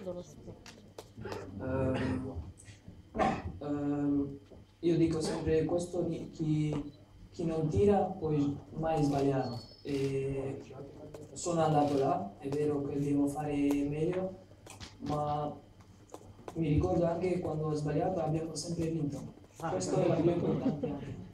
riguardo lo sport? Um, ehm, um, ehm, io dico sempre questo chi, chi, non tira poi mai sbagliare. E sono andato là, è vero che devo fare meglio, ma mi ricordo anche quando ho sbagliato abbiamo sempre vinto. Ah, questo è la più importante anche.